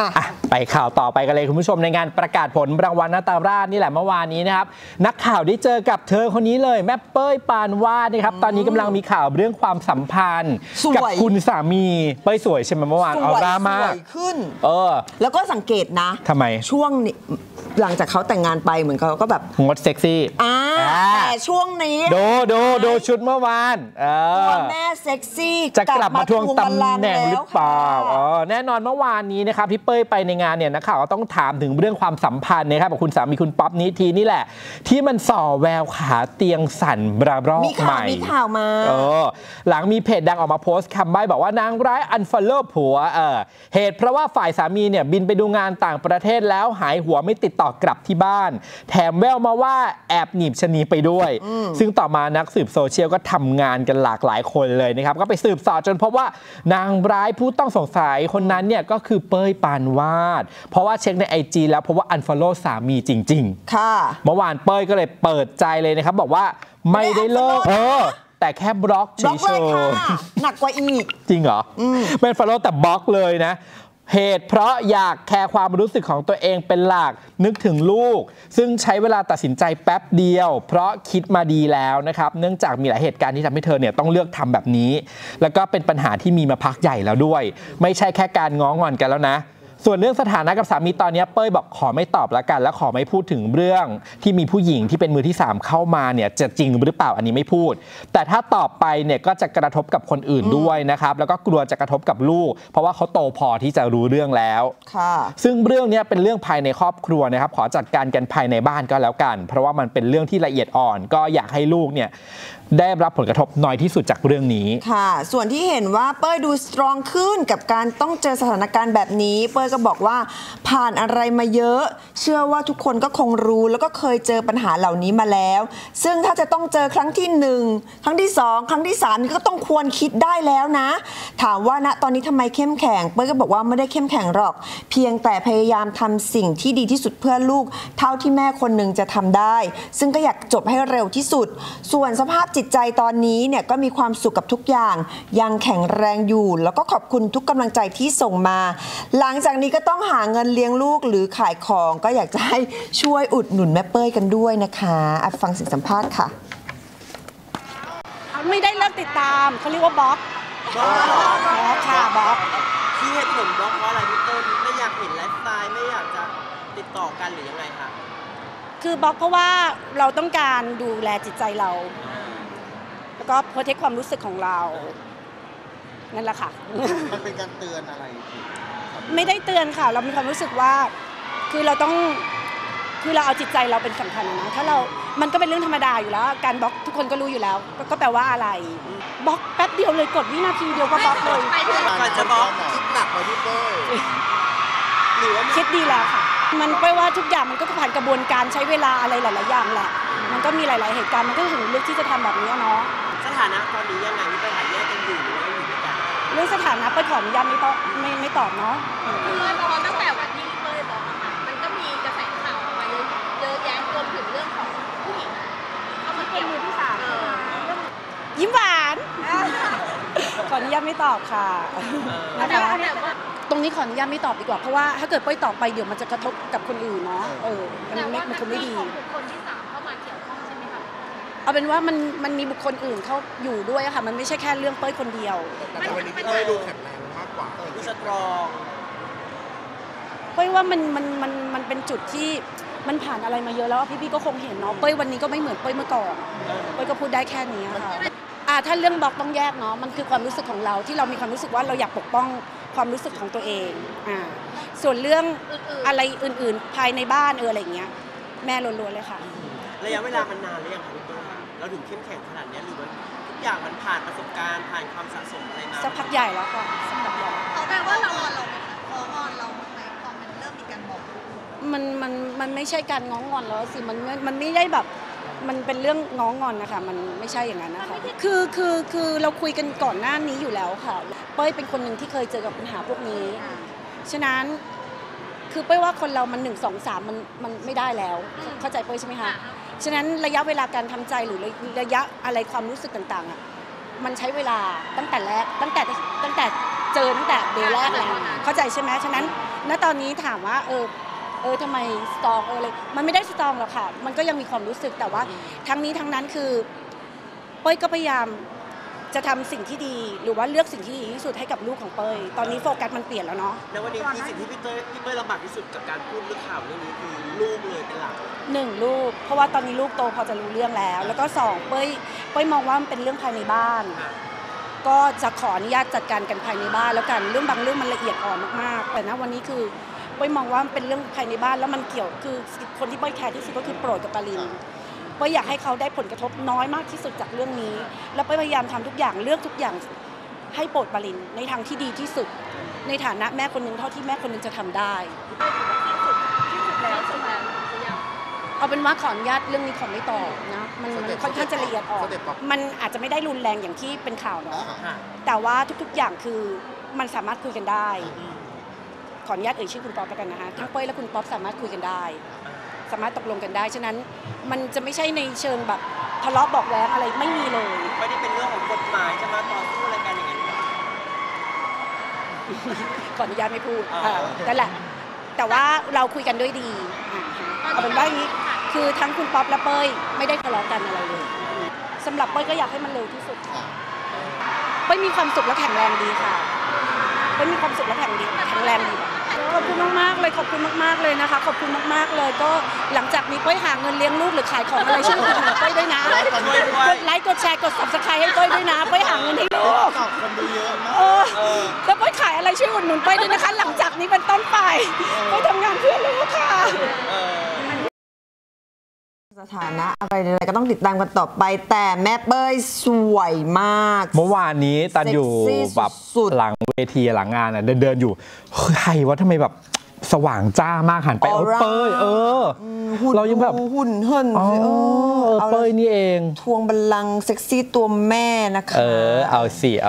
อะอะไปข่าวต่อไปกันเลยคุณผู้ชมในงานประกาศผลรางวัลนาตาราชนี่แหละเมื่อวานนี้นะครับนักข่าวได้เจอกับเธอคนนี้เลยแม่เป้ยปานวาดนะครับตอนนี้กำลังมีข่าวเรื่องความสัมพันธ์สวยกัคุณสามีเป้ยสวยใช่ไหมเมื่อวานสออวยร่าสมาวกยขึ้น เออ แล้วก็สังเกตนะทำไมช่วงนี้ หลังจากเขาแต่งงานไปเหมือนเขาก็แบบงดเซ็กซี่อ่าอ่าแต่ช่วงนี้ดูดูดูชุดเมื่อวานเอตัวอแม่เซ็กซี่จะกลับมาทวงบัลตำลังก์แหน่งหรือเปล่าแล้วเอค่ะอแน่นอนเมื่อวานนี้นะครับพี่เป้ยไปในงานเนี่ยนักข่าวก็ต้องถามถึงเรื่องความสัมพันธ์นะครับกับคุณสามีคุณป๊อปนิทีนี่แหละ ที่มันส่อแววขาเตียงสั่นบรารอกมีใหข่าวม่มีข่าวมาเออหลังมีเพจดังออกมาโพสต์คำใบ้บอกว่านางร้าย unfollow ผัวเออเหตุเพราะว่าฝ่ายสามีเนี่ยบินไปดูงานต่างประเทศแล้วหายหัวไม่ติดต่อกลับที่บ้าน แถมแววมาว่าแอบหนีบชะนีไปด้วย ซึ่งต่อมานักสืบโซเชียลก็ทำงานกันหลากหลายคนเลยนะครับ ก็ไปสืบสอบจนพบว่านางร้ายผู้ต้องสงสัยคนนั้นเนี่ยก็คือเป้ยปานวาด เพราะว่าเช็คใน IG แล้วพบว่า unfollow สามีจริง ๆ ค่ะ เมื่อวานเป้ยก็เลยเปิดใจเลยนะครับ บอกว่าไม่ได้เลิกไม่ได้เออแต่แค่บล็อกเฉบล็อกเลยยค่ะหนักกว่าอีกๆจริงเหรออเป็น follow แต่บล็อกเลยนะ เหตุเพราะอยากแคร์ความรู้สึกของตัวเองเป็นหลักนึกถึงลูก ซึ่งใช้เวลาตัดสินใจแป๊บเดียว เพราะคิดมาดีแล้วนะครับ เนื่องจากมีหลายเหตุการณ์ที่ทำให้เธอเนี่ยต้องเลือกทำแบบนี้ แล้วก็เป็นปัญหาที่มีมาพักใหญ่แล้วด้วย ไม่ใช่แค่การง้องอนกันแล้วนะ ส่วนเรื่องสถานะกับสามีตอนนี้เป้ยบอกขอไม่ตอบละกัน และขอไม่พูดถึงเรื่องที่มีผู้หญิงที่เป็นมือที่ 3 เข้ามาเนี่ยจะจริงหรือเปล่าอันนี้ไม่พูด แต่ถ้าตอบไปเนี่ยก็จะกระทบกับคนอื่นด้วยนะครับแล้วก็กลัวจะกระทบกับลูก เพราะว่าเขาโตพอที่จะรู้เรื่องแล้วค่ะซึ่งเรื่องเนี้ยเป็นเรื่องภายในครอบครัวนะครับขอจัดการกันภายในบ้านก็แล้วกัน เพราะว่ามันเป็นเรื่องที่ละเอียดอ่อน ก็อยากให้ลูกเนี่ยได้รับผลกระทบน้อยที่สุดจากเรื่องนี้ ค่ะ ส่วนที่เห็นว่าเป้ยดูสตรองขึ้นกับการต้องเจอสถานการณ์แบบนี้ เป้ยก็บอกว่าผ่านอะไรมาเยอะ เชื่อว่าทุกคนก็คงรู้แล้วก็เคยเจอปัญหาเหล่านี้มาแล้ว ซึ่งถ้าจะต้องเจอครั้งที่หนึ่งครั้งที่สองครั้งที่สามก็ต้องควรคิดได้แล้วนะ ถามว่าณตอนนี้ทำไมเข้มแข็ง เป้ยก็บอกว่าไม่ได้เข้มแข็งหรอก เพียงแต่พยายามทำสิ่งที่ดีที่สุดเพื่อลูก เท่าที่แม่คนหนึ่งจะทำได้ ซึ่งก็อยากจบให้เร็วที่สุด ส่วนสภาพจิตใจตอนนี้เนี่ยก็มีความสุขกับทุกอย่าง ยังแข็งแรงอยู่ แล้วก็ขอบคุณทุกกำลังใจที่ส่งมา หลังจากนี้ก็ต้องหาเงินเลี้ยงลูกหรือขายของก็อยากจะให้ช่วยอุดหนุนแม่เป้ยกันด้วยนะคะอะฟังเสียงสัมภาษณ์ค่ะ ไม่ได้เลิกติดตามเขาเรียกว่าบล็อกบล็อกค่ะบล็อกที่เหตุผลบล็อกเพราะอะไรพี่เติ้ลไม่อยากเห็นไลฟ์สไตล์ไม่อยากจะติดต่อกันหรือยังไงคะคือบล็อกเพราะว่าเราต้องการดูแลจิตใจเราแล้ว ก็ protect ความรู้สึกของเรา นั่นแหละค่ะ มันเป็นการเตือนอะไรถูกไม่ได้เตือนค่ะ เรามีความรู้สึกว่า คือเราต้อง คือเราเอาจิตใจเราเป็นสำคัญอะนะ ถ้าเรา มันก็เป็นเรื่องธรรมดาอยู่แล้ว การบล็อกทุกคนก็รู้อยู่แล้ว ก็ก็แปลว่าอะไร บล็อกแป๊บเดียวเลยกดวินาทีเดียวก็บล็อกเลยก่อนจะบล็อกคิดหนักไปพี่เป้ยหรือว่ามีคิดดีแล้วค่ะ มันแปลว่าทุกอย่างมันก็ผ่านกระบวนการใช้เวลาอะไรหลาย ๆ อย่างแหละ มันก็มีหลาย ๆ เหตุการณ์ มันก็ถึงเลือกที่จะทำแบบนี้อะเนาะส ถานะตอนนี้ยังไงพี่เติ้ลหาแยกกันอยู่หรือว่าอยู่ด้วยกันเรื่องสถานะไปขออนุญาตไม่ตอบไม่ไม่ตอบเนาะเป้ยบอกว่าตั้งแต่วันที่เป้ยบอกอะค่ะ มันก็มีกระแสข่าวออกมาเยอะเยอะแยะรวมถึงเรื่องของผู้หญิงเข้ามาเกี่ยวมือที่สามยิ้มหวาน ขออนุญาตไม่ตอบค่ะนะคะแต่ว่าตรงนี้ขออนุญาตไม่ตอบดีกว่าเพราะว่าถ้าเกิดเป้ยตอบไปเดี๋ยวมันจะกระทบกับคนอื่นเนาะเออมันแต่ไม่ว่ามันคงไม่ดีของบุคค เอาเป็นว่ามันมันมีบุคคลอื่นเขาอยู่ด้วยอะค่ะ มันไม่ใช่แค่เรื่องเป้ยคนเดียว แต่วันนี้พี่เป้ยดูแข็งแรงมากกว่าดูสตรองเป้ยว่ามันมันมันมันเป็นจุดที่มันผ่านอะไรมาเยอะแล้วอะพี่ๆก็คงเห็นเนาะเป้ยวันนี้ก็ไม่เหมือนเป้ยเมื่อก่อนเป้ยก็พูดได้แค่นี้อะค่ะอ่าถ้าเรื่องบล็อกต้องแยกเนาะมันคือความรู้สึกของเราที่เรามีความรู้สึกว่าเราอยากปกป้องความรู้สึกของตัวเองอ่าส่วนเรื่องอื่นๆอะไรอื่นๆภายในบ้านเอออะไรอย่างเงี้ย แม่ล้วนๆเลยค่ะ ระยะเวลามันนานหรือยังคะพี่เติ้ล เราถึงเข้มแข็งขนาดเนี้ยหรือว่าทุกอย่างมันผ่านประสบการณ์ผ่านความสะสมอะไรมาสักพักใหญ่แล้วค่ะสักพักใหญ่แล้วเขาแปลว่าเราอ่อนเราไหมคะเขาอ่อนเราไหมพอมันเริ่มมีการบอกมันมันมันไม่ใช่การง้องอนแล้วสิมันไม่มันไม่ได้แบบมันเป็นเรื่องง้องอนนะคะมันไม่ใช่อย่างนั้นนะคะคือคือคือเราคุยกันก่อนหน้านี้อยู่แล้วค่ะ เป้ยเป็นคนหนึ่งที่เคยเจอกับปัญหาพวกนี้ ฉะนั้นคือเป้ยว่าคนเรามันหนึ่งสองสามมันมันไม่ได้แล้ว เข้าใจเป้ยใช่ไหมคะ ฉะนั้นระยะเวลาการทำใจหรือระยะอะไรความรู้สึกต่างๆอะมันใช้เวลาตั้งแต่แรกตั้งแต่ตั้งแต่เจอตั้งแต่เดย์แรกแล้วเข้าใจใช่ไหมฉะนั้น ณตอนนี้ถามว่าเออเออทำไมสตรองเอออะไรมันไม่ได้สตรองหรอกค่ะ มันก็ยังมีความรู้สึกแต่ว่า ทั้งนี้ทั้งนั้นคือเป้ยก็พยายาม จะทำสิ่งที่ดีหรือว่าเลือกสิ่งที่ดีที่สุดให้กับลูกของเป้ยตอนนี้โฟกัสมันเปลี่ยนแล้วเนาะแล้ววันนี้คือสิ่งที่พี่เต้ยพี่เต้ยลำบากที่สุดกับการพูดเรื่องข่าวเรื่องนี้คือลูกเลยเป็นหลักหนึ่งลูก เพราะว่าตอนนี้ลูกโตพอจะรู้เรื่องแล้ว แล้วก็สองเป้ยเป้ยมองว่ามันเป็นเรื่องภายในบ้านค่ะก็จะขออนุญาตจัดการกันภายในบ้าน แล้วกันเรื่องบางเรื่องมันละเอียดอ่อนมากๆแต่ณวันนี้คือเป้ยมองว่ามันเป็นเรื่องภายในบ้านแล้วมันเกี่ยวคือคนที่เป้ยแคร์ที่สุดก็คือโปรดกับปาริน เป้ยอยากให้เขาได้ผลกระทบน้อยมากที่สุดจากเรื่องนี้ แล้วเป้ยพยายามทำทุกอย่างเลือกทุกอย่างให้โปรดปารินในทางที่ดีที่สุด ในฐานะแม่คนหนึ่งเท่าที่แม่คนหนึ่งจะทำได้ที่สุดแล้วสุดแล้วหรือยังเอาเป็นว่าขออนุญาตเรื่องนี้ขอไม่ตอบนะมันมันค่อนข้างจะละเอียดอ่อน step ป๊อปมันอาจจะไม่ได้รุนแรงอย่างที่เป็นข่าวเนาะค่ะแต่ว่าทุกๆอย่างคือมันสามารถคุยกันได้ ขออนุญาตเอ่ยชื่อคุณป๊อปแล้วกันนะคะทั้งเป้ยและคุณป๊อปสามารถคุยกันได้ สามารถตกลงกันได้ ฉะนั้น มันจะไม่ใช่ในเชิงแบบทะเลาะเบอกแว้งอะไรไม่มีเลย ไม่ได้เป็นเรื่องของกฎหมายจะมาต่อสู้อะไรกันอย่างนั้น ขออนุญาตไม่พูดอ่าเออนั่นแหละ แต่ว่าเราคุยกันด้วยดีอ่าฮะเอาเป็นว่าอย่างนี้คือทั้งคุณป๊อปและเป้ยไม่ได้ทะเลาะกันอะไรเลยสำหรับเป้ยก็อยากให้มันเร็วที่สุดค่ะเป้ยมีความสุขและแข็งแรงดีค่ะเป้ยมีความสุขและแข็งดีแข็งแรงดี เลยขอบคุณมากๆเลยนะคะ ขอบคุณมากๆเลยก็หลังจากนี้เป้ยหาเงินเลี้ยงลูกหรือขายของอะไรช่วยอุดหนุนเป้ยด้วยนะช่วยด้วยกดไลค์กดแชร์กด subscribe ให้เป้ยด้วยนะเป้ยหาเงินให้ลูกตอบคนดูเยอะมากเออแล้วเป้ยขายอะไรช่วยอุดหนุนเป้ยด้วยนะคะ หลังจากนี้เป็นต้นไปเป้ยทำงานเพื่อลูกค่ะสถานะอะไรใดๆก็ต้องติดตามกันต่อไป แต่แม่เป้ยสวยมาก เมื่อวานนี้ตันอยู่เซ็กซี่แบบสุดๆหลังเวทีหลังงานอะเดินเดินๆอยู่เฮ้ยใครวะทำไมแบบ สว่างจ้ามากหันไปอเอาอร่าเป้ยเอออหุ่นเรายังแบบหุ่นเหินอ๋อสิเออเออเอาเป้ยนี่เอง ทวงบัลลังก์เซ็กซี่ตัวแม่นะคะ เออ เอาสิ